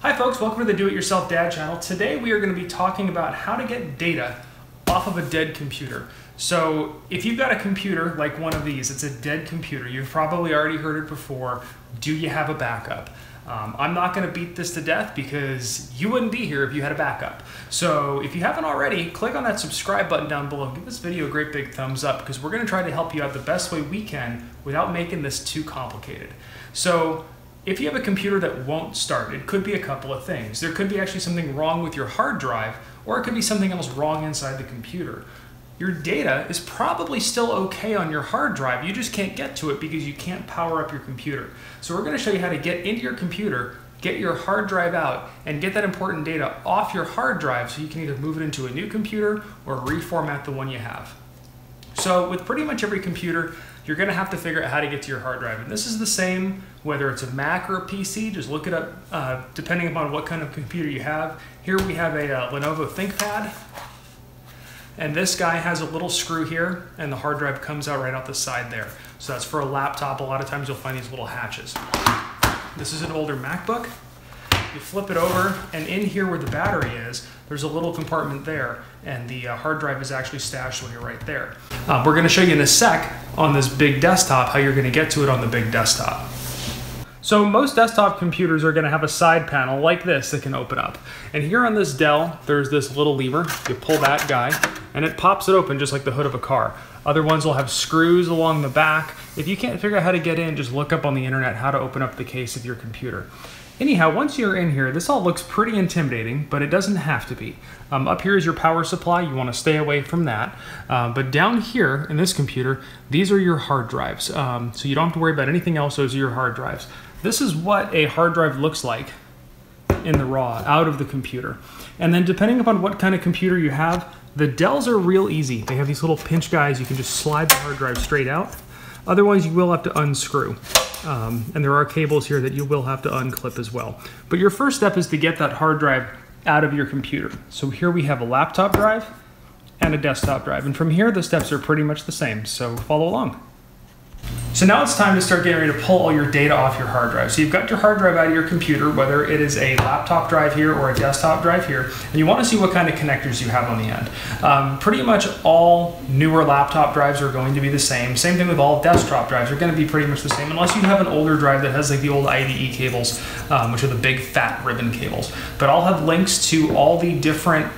Hi folks, welcome to the Do-It-Yourself Dad channel. Today we are going to be talking about how to get data off of a dead computer. So if you've got a computer like one of these, it's a dead computer, you've probably already heard it before, do you have a backup? Um, I'm not going to beat this to death because you wouldn't be here if you had a backup. So if you haven't already, click on that subscribe button down below. Give this video a great big thumbs up because we're going to try to help you out the best way we can without making this too complicated. So if you have a computer that won't start, it could be a couple of things. There could be actually something wrong with your hard drive, or it could be something else wrong inside the computer. Your data is probably still okay on your hard drive, you just can't get to it because you can't power up your computer. So we're gonna show you how to get into your computer, get your hard drive out, and get that important data off your hard drive so you can either move it into a new computer or reformat the one you have. So with pretty much every computer, you're gonna have to figure out how to get to your hard drive. And this is the same whether it's a Mac or a PC, just look it up uh, depending upon what kind of computer you have. Here we have a uh, Lenovo ThinkPad. And this guy has a little screw here and the hard drive comes out right out the side there. So that's for a laptop. A lot of times you'll find these little hatches. This is an older MacBook. You flip it over, and in here where the battery is, there's a little compartment there, and the uh, hard drive is actually stashed away right there. Uh, we're going to show you in a sec on this big desktop how you're going to get to it on the big desktop. So most desktop computers are going to have a side panel like this that can open up. And here on this Dell, there's this little lever. You pull that guy, and it pops it open just like the hood of a car. Other ones will have screws along the back. If you can't figure out how to get in, just look up on the internet how to open up the case of your computer. Anyhow, once you're in here, this all looks pretty intimidating, but it doesn't have to be. Um, up here is your power supply. You want to stay away from that. Uh, but down here in this computer, these are your hard drives. Um, so you don't have to worry about anything else. Those are your hard drives. This is what a hard drive looks like in the raw, out of the computer. And then depending upon what kind of computer you have, the Dells are real easy. They have these little pinch guys. You can just slide the hard drive straight out. Otherwise, you will have to unscrew. Um, and there are cables here that you will have to unclip as well. But your first step is to get that hard drive out of your computer. So here we have a laptop drive and a desktop drive. And from here, the steps are pretty much the same. So follow along. So now it's time to start getting ready to pull all your data off your hard drive. So you've got your hard drive out of your computer, whether it is a laptop drive here or a desktop drive here, and you want to see what kind of connectors you have on the end. Um, pretty much all newer laptop drives are going to be the same. Same thing with all desktop drives are going to be pretty much the same, unless you have an older drive that has like the old IDE cables, um, which are the big fat ribbon cables. But I'll have links to all the different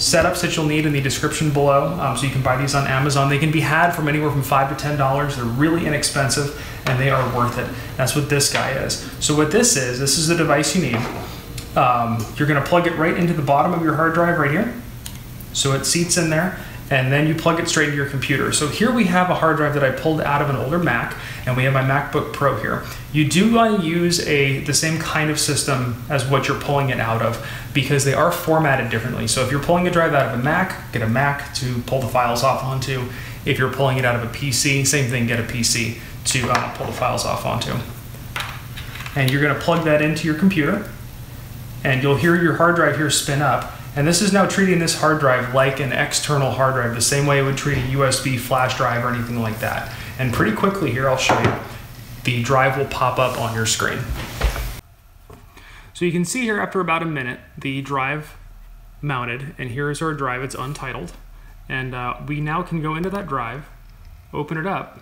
setups that you'll need in the description below. Um, so you can buy these on Amazon. They can be had from anywhere from five to ten dollars. They're really inexpensive and they are worth it. That's what this guy is. So what this is, this is the device you need. Um, you're going to plug it right into the bottom of your hard drive right here. So it seats in there and then you plug it straight into your computer. So here we have a hard drive that I pulled out of an older Mac, and we have my MacBook Pro here. You do want to use a the same kind of system as what you're pulling it out of because they are formatted differently. So if you're pulling a drive out of a Mac, get a Mac to pull the files off onto. If you're pulling it out of a PC, same thing, get a PC to uh, pull the files off onto. And you're going to plug that into your computer, and you'll hear your hard drive here spin up and this is now treating this hard drive like an external hard drive, the same way it would treat a USB flash drive or anything like that. And pretty quickly here, I'll show you, the drive will pop up on your screen. So you can see here after about a minute, the drive mounted, and here is our drive, it's untitled. And uh, we now can go into that drive, open it up,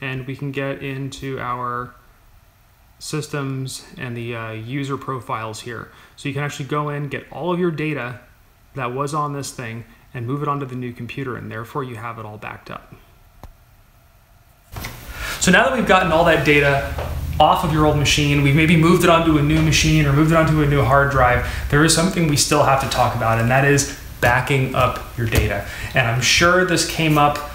and we can get into our systems and the uh, user profiles here. So you can actually go in, get all of your data that was on this thing and move it onto the new computer and therefore you have it all backed up. So now that we've gotten all that data off of your old machine, we've maybe moved it onto a new machine or moved it onto a new hard drive, there is something we still have to talk about and that is backing up your data. And I'm sure this came up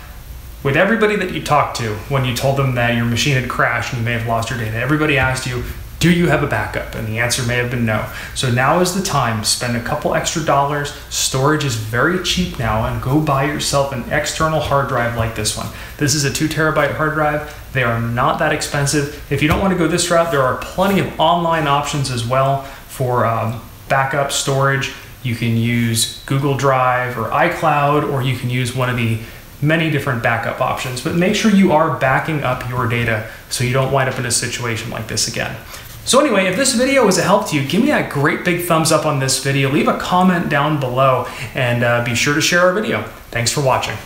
with everybody that you talked to when you told them that your machine had crashed and you may have lost your data, everybody asked you, do you have a backup? And the answer may have been no. So now is the time. Spend a couple extra dollars. Storage is very cheap now, and go buy yourself an external hard drive like this one. This is a two terabyte hard drive. They are not that expensive. If you don't want to go this route, there are plenty of online options as well for um, backup storage. You can use Google Drive or iCloud, or you can use one of the many different backup options, but make sure you are backing up your data so you don't wind up in a situation like this again. So anyway, if this video was a help to you, give me a great big thumbs up on this video, leave a comment down below, and uh, be sure to share our video. Thanks for watching.